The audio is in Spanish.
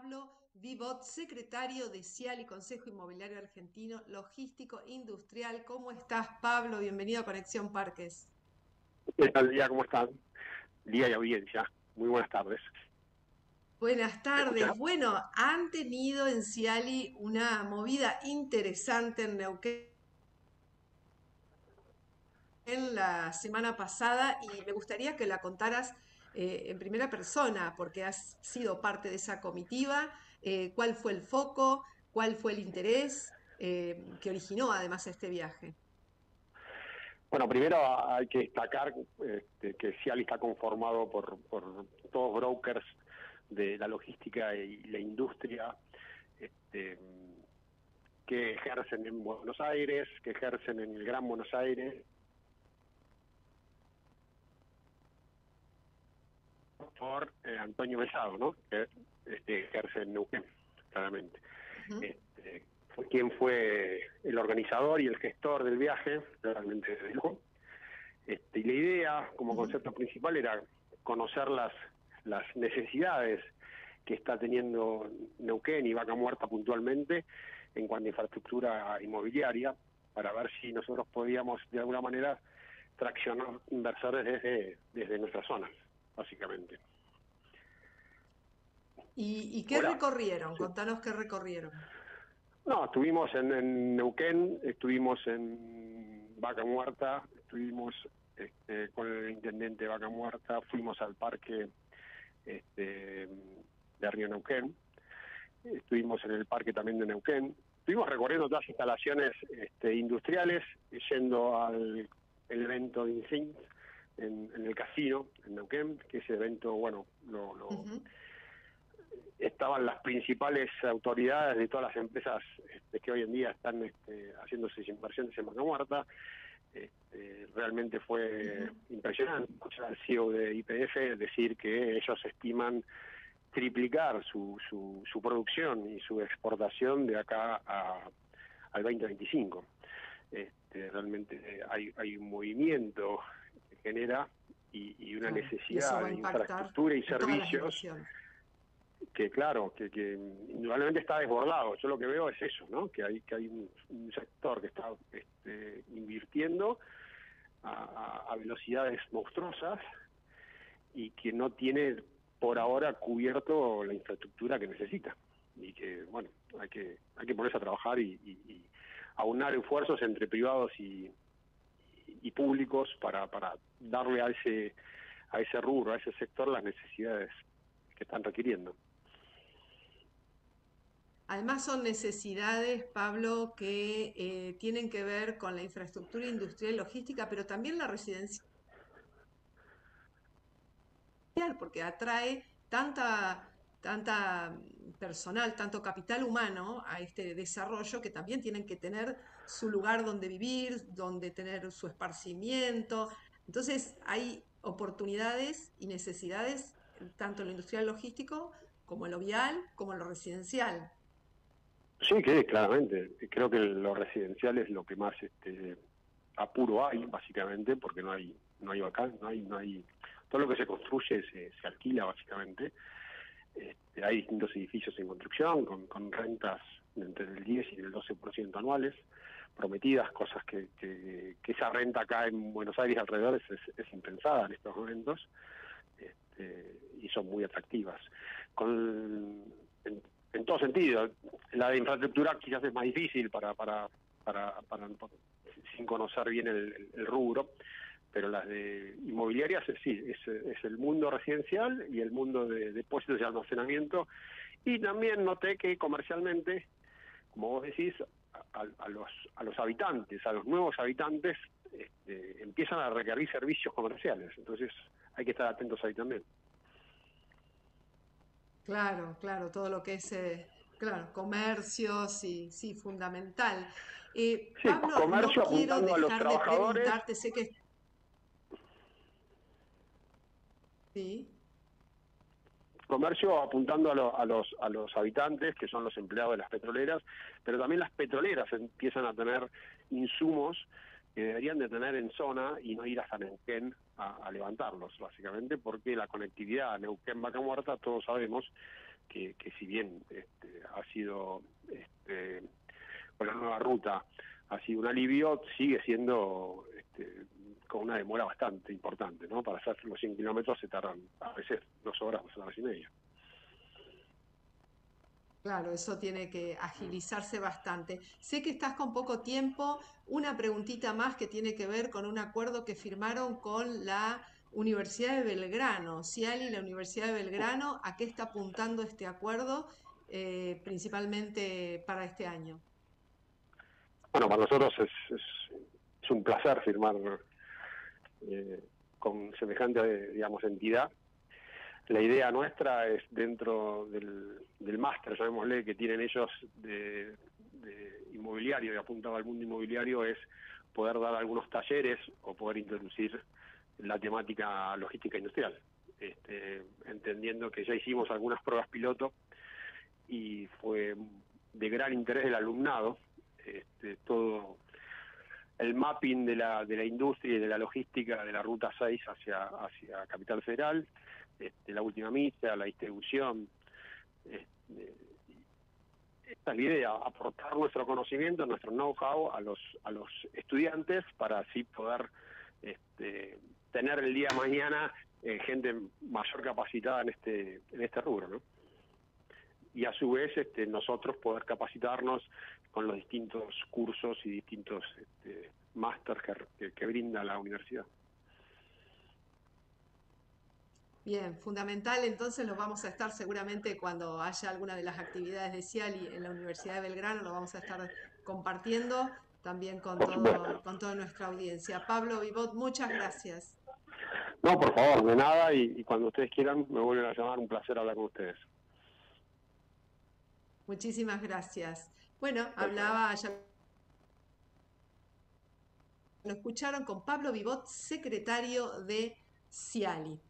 Pablo Vivot, secretario de CIAL y Consejo Inmobiliario Argentino, Logístico Industrial. ¿Cómo estás, Pablo? Bienvenido a Conexión Parques. ¿Qué tal, día? ¿Cómo están? Día y audiencia. Muy buenas tardes. Buenas tardes. Bueno, han tenido en Ciali una movida interesante en Neuquén en la semana pasada y me gustaría que la contaras eh, en primera persona, porque has sido parte de esa comitiva. Eh, ¿Cuál fue el foco? ¿Cuál fue el interés eh, que originó además este viaje? Bueno, primero hay que destacar este, que Ciali está conformado por, por, todos brokers de la logística y la industria este, que ejercen en Buenos Aires, que ejercen en el Gran Buenos Aires, por eh, Antonio Besado, ¿no? que este, ejerce en Neuquén, claramente. este, fue quien fue el organizador y el gestor del viaje, realmente se dijo. Este, y la idea, como concepto principal, era conocer las, las necesidades que está teniendo Neuquén y Vaca Muerta puntualmente en cuanto a infraestructura inmobiliaria, para ver si nosotros podíamos de alguna manera traccionar inversores desde, desde nuestras zonas básicamente. ¿Y, qué recorrieron? Contanos qué recorrieron. No, estuvimos en, Neuquén, estuvimos en Vaca Muerta, estuvimos este, con el intendente de Vaca Muerta, fuimos al parque este, de Río Neuquén, estuvimos en el parque también de Neuquén, estuvimos recorriendo todas las instalaciones este, industriales, yendo al evento de INSINT, en, el casino, en Neuquén, que ese evento, bueno, lo, estaban las principales autoridades de todas las empresas este, que hoy en día están este, haciendo sus inversiones en Vaca Muerta. Este, realmente fue impresionante escuchar al CEO de IPF decir que ellos estiman triplicar su, su, su producción y su exportación de acá a, al 2025. Este, realmente hay, hay un movimiento genera y, una necesidad de infraestructura y servicios que claro, que, que indudablemente está desbordado. Yo lo que veo es eso, ¿no? Que hay que hay un, sector que está este, invirtiendo a, velocidades monstruosas y que no tiene por ahora cubierto la infraestructura que necesita y que bueno hay que hay que ponerse a trabajar y, y aunar esfuerzos entre privados y, y públicos para, para darle a ese, a ese rubro, a ese sector las necesidades que están requiriendo. Además son necesidades, Pablo, que eh, tienen que ver con la infraestructura industrial y logística, pero también la residencia, porque atrae tanta tanta personal, tanto capital humano a este desarrollo que también tienen que tener su lugar donde vivir, donde tener su esparcimiento. Entonces hay oportunidades y necesidades tanto en lo industrial logístico como en lo vial, como en lo residencial. Sí, que claramente. Creo que lo residencial es lo que más este, apuro hay, básicamente, porque no hay no hay acá, no hay, no hay todo lo que se construye se, se alquila básicamente este, hay distintos edificios en construcción con, rentas entre el 10 y el 12% anuales prometidas, cosas que, que, esa renta acá en Buenos Aires alrededor es, impensada en estos momentos este, y son muy atractivas. Con, en, todo sentido, la de infraestructura quizás es más difícil para, para, para, para sin conocer bien el rubro, pero las de inmobiliarias sí, es, el mundo residencial y el mundo de depósitos y almacenamiento. Y también noté que comercialmente, como vos decís, a, los, a los habitantes, a los nuevos habitantes, este, empiezan a requerir servicios comerciales. Entonces hay que estar atentos ahí también. Claro, claro, todo lo que es... Eh, claro, comercio, sí, sí, fundamental. Eh, Pablo, comercio no quiero dejar a los trabajadores. de preguntarte, sé que Sí. Comercio apuntando a, los, a los habitantes, que son los empleados de las petroleras, pero también las petroleras empiezan a tener insumos que deberían de tener en zona y no ir hasta Neuquén a, levantarlos, básicamente, porque la conectividad Neuquén-Vaca Muerta, todos sabemos que, si bien este, ha sido, este, con la nueva ruta, ha sido un alivio, sigue siendo este, con una demora bastante importante, ¿no? Para hacer los 100 kilómetros se tardan a veces dos horas, dos horas y media. Claro, eso tiene que agilizarse bastante. Sé que estás con poco tiempo. Una preguntita más que tiene que ver con un acuerdo que firmaron con la Universidad de Belgrano. Ciali, la Universidad de Belgrano, ¿a qué está apuntando este acuerdo eh, principalmente para este año? Bueno, para nosotros es, es, un placer firmar eh, con semejante, digamos, entidad. La idea nuestra es dentro del, del máster, llamémosle, que tienen ellos de, inmobiliario y apuntado al mundo inmobiliario, es poder dar algunos talleres o poder introducir la temática logística industrial, este, entendiendo que ya hicimos algunas pruebas piloto y fue de gran interés del alumnado, este, todo el mapping de la, de la industria y de la logística de la Ruta 6 hacia, hacia Capital Federal, este, la última misa, la distribución. Este, esta es la idea, aportar nuestro conocimiento, nuestro know-how a los, a los estudiantes para así poder este, tener el día de mañana eh, gente mayor capacitada en este, en este rubro. ¿no? Y a su vez este, nosotros poder capacitarnos con los distintos cursos y distintos este, másteres que, brinda la universidad. Bien, fundamental, entonces lo vamos a estar seguramente cuando haya alguna de las actividades de CIALI en la Universidad de Belgrano, lo vamos a estar compartiendo también con, todo, con toda nuestra audiencia. Pablo Vivot, muchas gracias. No, por favor, de nada, y, cuando ustedes quieran me vuelven a llamar, un placer hablar con ustedes. Muchísimas gracias. Bueno, hablaba ya lo escucharon con Pablo Vivot, secretario de CIALI.